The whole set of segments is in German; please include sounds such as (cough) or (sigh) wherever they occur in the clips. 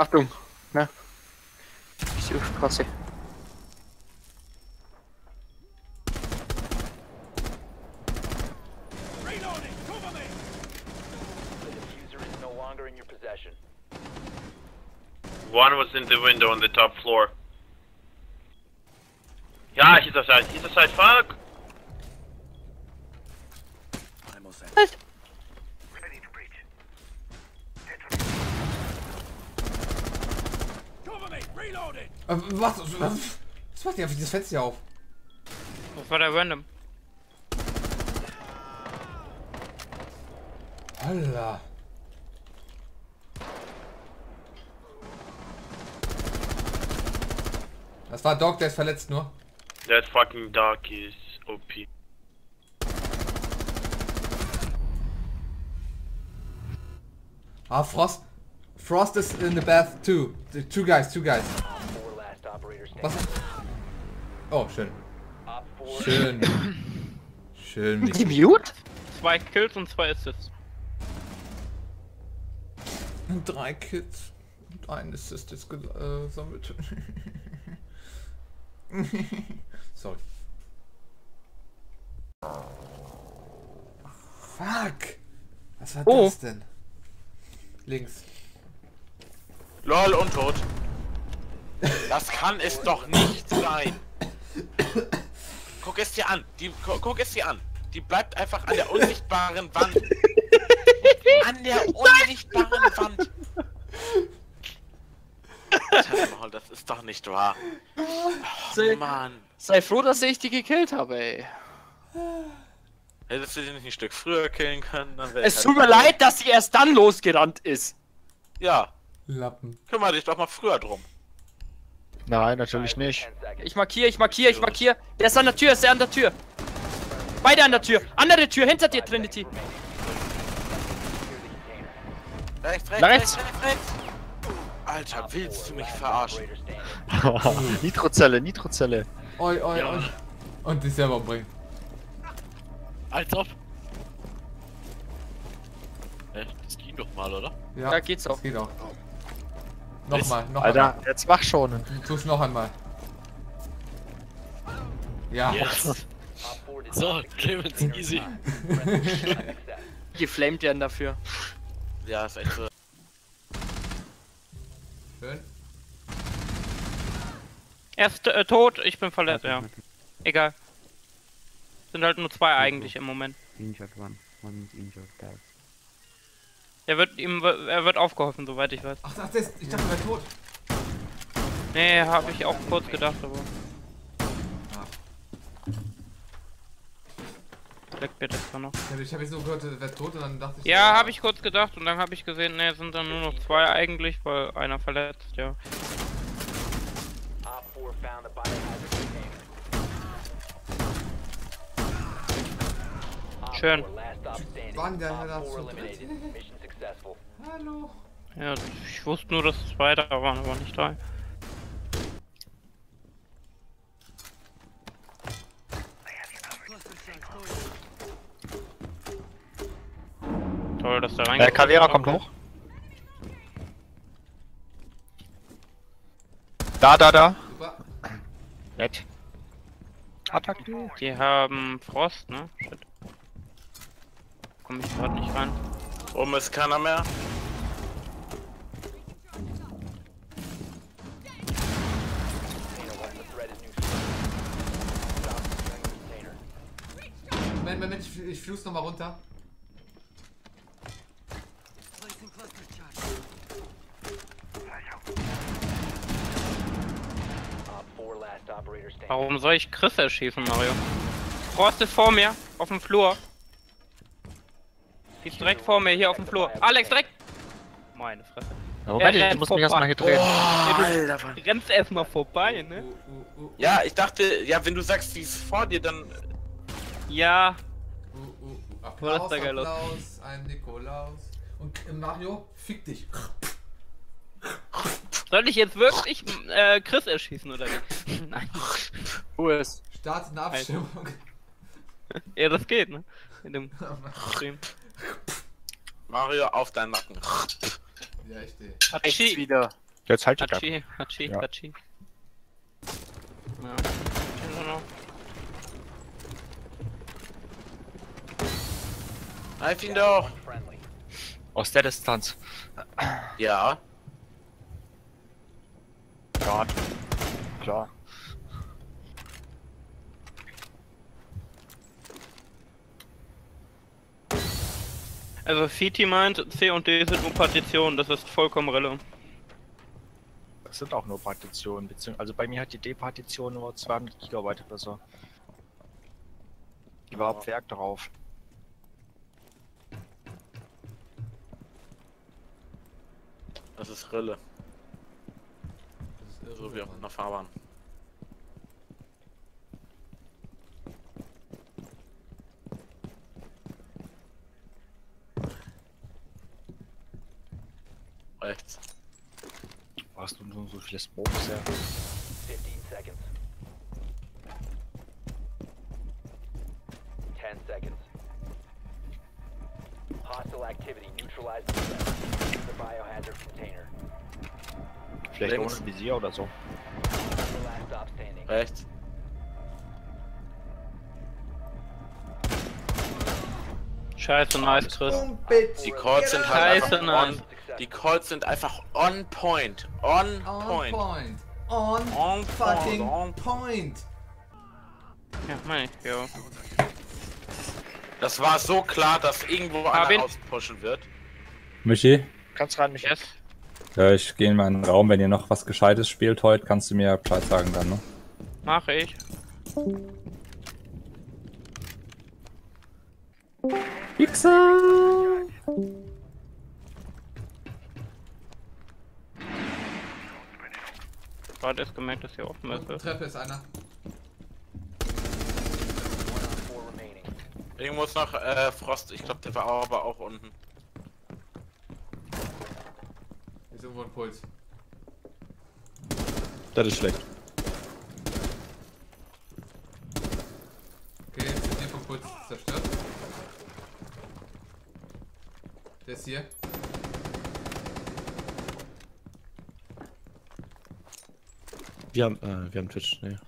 Achtung, ne? Ich suche Kotze. The diffuser is no longer in your possession. One was in the window on the top floor. Ja, he's outside. He's outside. Fuck. Äh, Was? Was, was macht ihr einfach dieses Fenster hier auf? Das war der Random. Alter. Das war Dog, der ist verletzt nur. That fucking dog is OP. Ah, Frost. Frost is in the bath too. The two guys, two guys. Was? Oh, schön. Op 4 Schön. Schön. Die Mute? Zwei Kills und zwei Assists. Drei Kids und ein Assist ist gesammelt. (laughs) Sorry. Fuck! Was war Oh. das denn? Links. LOL und tot. Das kann es doch nicht sein. Guck es dir an. Die, gu guck es dir an. Die bleibt einfach an der unsichtbaren Wand. An der unsichtbaren Wand. Maul, Das ist doch nicht wahr. Sei, Oh, Mann. sei froh, dass ich die gekillt habe, ey. Hättest du den nicht ein Stück früher killen können, Es tut mir leid, dass sie erst dann losgerannt ist. Ja, Lappen. kümmere dich doch mal früher drum. Nein, natürlich nicht. 10 seconds. Ich markiere, ich markiere, ich markiere. Der ist an der Tür, ist der an der Tür. Beide an der Tür. Andere Tür, hinter dir, Trinity. Rechts, rechts, rechts, rechts. Alter, willst du mich verarschen? (laughs) Nitrozelle, Nitrozelle. Oi, oi, oi. Und dich selber umbringen. Als ob. Hä? Das ging doch mal, oder? Ja, Ja, geht's auch. Das geht auch. Nochmal, noch Alter, einmal. jetzt mach schon. Du tust noch einmal. Ja. Op 4 did So, Clemens, (laughs) easy. (laughs) Geflamed werden dafür. Ja, ist echt so. Schön. Er ist äh, tot, ich bin verletzt, ja. Egal. Sind halt nur zwei eigentlich im Moment. Injured one. One is injured, guys. Er wird ihm er wird aufgeholfen, soweit ich weiß. Ach, ach das, ich dachte, er wäre tot. Nee, habe ich auch kurz gedacht, aber. Blackbeard ist da noch. Ich habe hab jetzt nur gehört, er wäre tot und dann dachte ich. Ja, habe ich kurz gedacht und dann habe ich gesehen, ne, es sind dann nur noch zwei eigentlich, weil einer verletzt, ja. Op 4 found the biohazard container. Op Schön. 4 last stop standing. Wann der Op da 4 so- eliminated. Mission successful. Hallo. Ja, ich wusste nur, dass es zwei da waren, aber nicht drei. Toll, dass der Der reingekommen Calera ist. kommt hoch. Da, da, da. Nett. Attacke. Die haben Frost, ne? Shit. Komm ich gerade nicht rein. Oben ist keiner mehr. Moment, Moment, ich, ich fluss nochmal runter. Op 4 last operator standing. Warum soll ich Chris erschießen, Mario? Frost ist vor mir, auf dem Flur. Die ist direkt vor mir, hier auf dem Flur. Alex, direkt! Meine Fresse. Moment, Er ich muss mich erstmal hier drehen. Alter, Mann. Du rennst erstmal vorbei, ne? Ja, ich dachte, ja, wenn du sagst, die ist vor dir, dann. Ja, uh, uh, uh. Was Applaus, ist da geil los? Applaus, ein Nikolaus. Und äh, Mario, fick dich. soll ich jetzt wirklich äh, Chris erschießen oder nicht? (laughs) Nein. Wo ist? Start eine Abstimmung. (laughs) Ja, das geht, ne? In dem (laughs) Stream. Mario auf deinen Nacken. ja, ich stehe. Rechts wieder. Jetzt halt die Hachi, Hachi, Ja. Hachi. Ja. I don't know. Kneif ihn doch! Aus der Distanz. Ja. Ja. Klar. Also CT meint, C und D sind nur Partitionen, das ist vollkommen relevant. Das sind auch nur Partitionen. Beziehungsweise, also bei mir hat die D-Partition nur 200 Gigabyte oder so. Die war ab Werk drauf. Das ist Rille. Das ist So wie auf irre, einer Fahrbahn. Rechts. Warst du nur so viele Smokes, ja? 15 seconds. 10 seconds. Hostile activity. Neutralize the biohazard container. Vielleicht Links. ohne Visier oder so. Rechts. Scheiße, nice, Chris. Die Calls sind halt Scheiße, nein. Die Calls sind einfach on point. On On point. point. On, On fucking point, on- point. Ja, mein ich, ja. Das war so klar, dass irgendwo Hab einer auspushen wird. Michi, Kannst rein, mich. Yes. ja, ich gehe in meinen Raum. Wenn ihr noch was Gescheites spielt heute, kannst du mir Bescheid sagen dann, ne? Mach ich. Wichser! Gerade erst gemerkt, dass hier offen ist. Treppe ist einer. Irgendwo ist noch äh, Frost. Ich glaube, der war aber auch unten. Ist irgendwo ein Puls. Das ist schlecht. Okay, jetzt ist der vom Puls zerstört. Der ist hier. Wir haben, äh, wir haben Twitch, ne.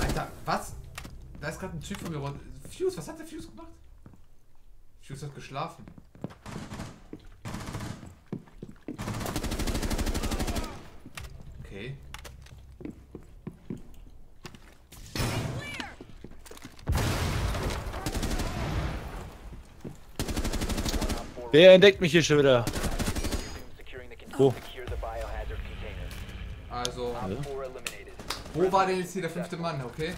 Alter, was? Da ist gerade ein Typ von mir runter. Fuse, was hat der Fuse gemacht? Fuse hat geschlafen. Okay. Wer entdeckt mich hier schon wieder? Wo? Container. Also, eliminated. wo war denn jetzt hier der fünfte Mann, okay?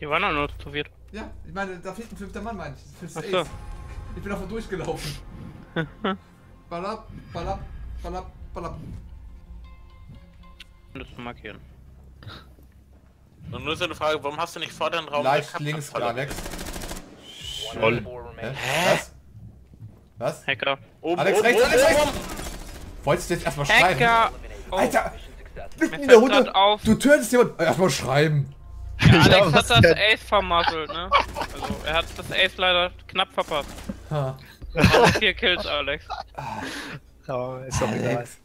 Die waren doch nur zu viert. Ja, ich meine, da fehlt ein fünfter Mann, meine ich. Fünftes Ach so. Ace. Ich bin davon durchgelaufen. (laughs) ballab, ballab, ballab, ballab. Um das zu markieren. Und nur so eine Frage, warum hast du nicht vor den Raum Leicht links? Alex. Four Hä? Was? Was? Hacker. Oben, Alex, oben, rechts, oben, Alex, oben, rechts! Wolltest du jetzt erstmal schreiben? Oh, Alter, mitten in der Runde. auf. Du tötest jemanden. Erstmal schreiben. Alex Ja, hat was das? Ace vermasselt, ne? Also, er hat das Ace leider knapp verpasst. Ha. Vier Kills, Alex. Ja, ist doch egal. Alex.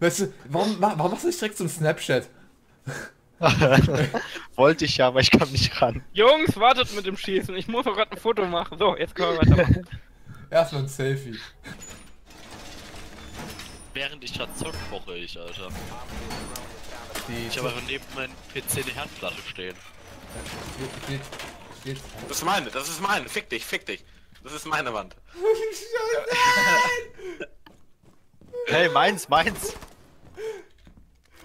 Weißt du, warum, warum machst du nicht direkt so ein Snapchat? (laughs) Wollte ich ja, aber ich kam nicht ran. Jungs, wartet mit dem Schießen. Ich muss doch gerade ein Foto machen. So, jetzt können wir weitermachen. Erstmal ein Selfie. Während ich grad zock, koche ich, Alter. Die Ich habe einfach neben meinem PC eine Herdplatte stehen. Das ist meine, das ist meine. Fick dich, fick dich. Das ist meine Wand. (laughs) (laughs) Hey, meins, meins!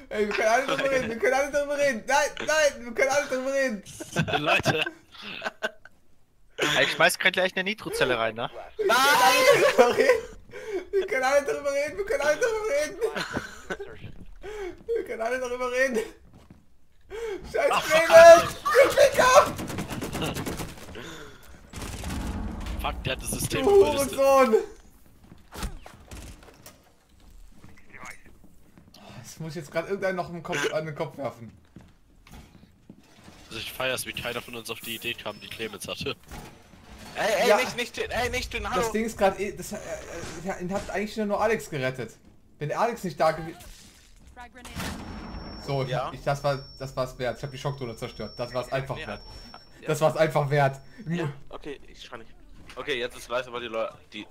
Ey, wir können alle drüber reden, wir können alle drüber reden. Nein, nein, wir können alle drüber reden. (laughs) Leute, Ey, ich schmeiß grad gleich eine Nitrozelle rein, ne? Wir können alle drüber reden. Wir können alle drüber reden, wir können alle drüber reden. Wir können alle darüber reden. Scheiß Clemens! Du Ficker! fuck, der hat das Du System überlistet. Hurensohn! Das muss ich jetzt gerade irgendeinen noch Kopf, an den Kopf werfen. Also ich feier's, wie keiner von uns auf die Idee kam, die Clemens hatte. Ey, ey, Ja. nicht, nicht, ey, nicht, den hallo. Das Ding ist gerade, das äh, äh, ja, ihn hat eigentlich nur Alex gerettet. Wenn Alex nicht da gewesen. So, ich, Ja. ich, das war das war's wert. Ich habe die Schockdrohne zerstört. Das war's einfach wert. Das war's einfach wert. Ja, okay, ich schreie nicht. Okay, jetzt ist leise, weil die Leute, die...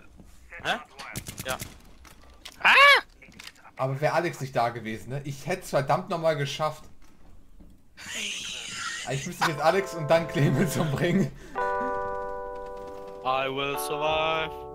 Hä? Ja. Aber wäre Alex nicht da gewesen, ne? Ich hätte es verdammt nochmal geschafft. (laughs) Ich müsste jetzt Alex und dann Clemens umbringen. I will survive.